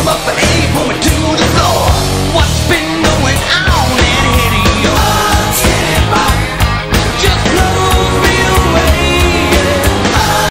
Come up and aim, pull me to the floor.